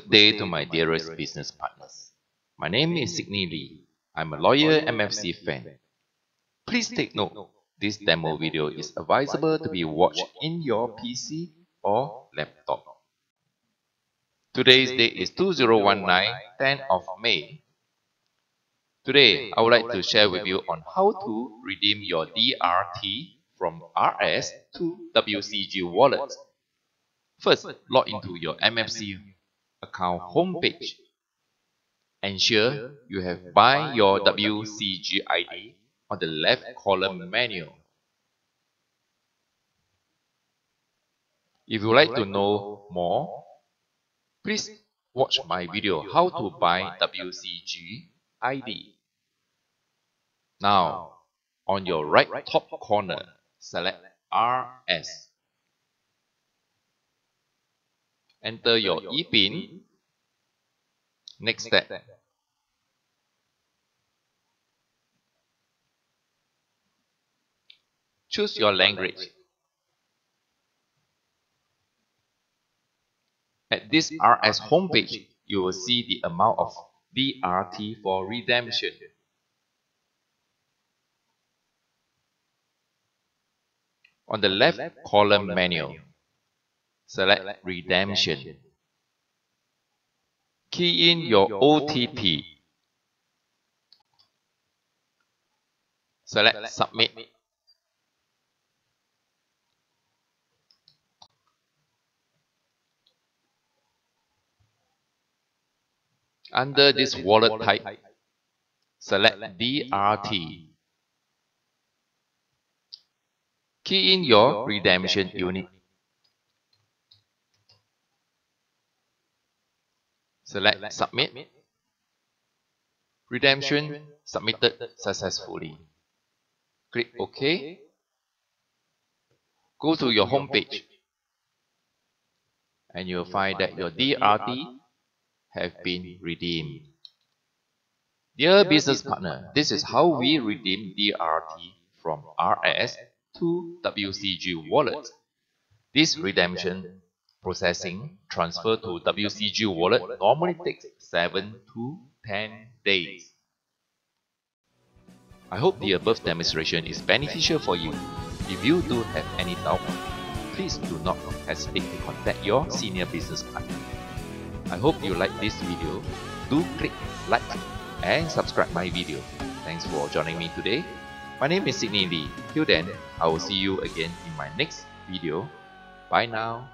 day to my dearest business partners. My name is Sidney Lee. I'm a lawyer MFC fan. Please take note, this demo video is advisable to be watched in your PC or laptop. Today's date is 2019, 10th of May. Today, I would like to share with you on how to redeem your DRT from RS to WCG wallet. First, log into your MFC account homepage. Ensure you have buy your WCG ID on the left column menu. If you would like to know more, please watch my video how to buy WCG ID. Now, on your right top corner, select RS. Enter your ePIN. Next step. Choose your language. At this RS homepage, you will see the amount of DRT for redemption. On the left column menu, select Redemption. Key in your OTP. Select Submit. Under this wallet type, select DRT. Key in your redemption unit. Select Submit. Redemption submitted successfully. Click OK. Go to your home page and you'll find that your DRT have been redeemed. Dear business partner, this is how we redeem DRT from RS to WCG wallet. This redemption processing transfer to WCG wallet normally takes 7 to 10 days. I hope the above demonstration is beneficial for you. If you do have any doubt, please do not hesitate to contact your senior business partner. I hope you like this video. Do click like and subscribe my video. Thanks for joining me today. My name is Sidney Lee. Till then, I will see you again in my next video. Bye now.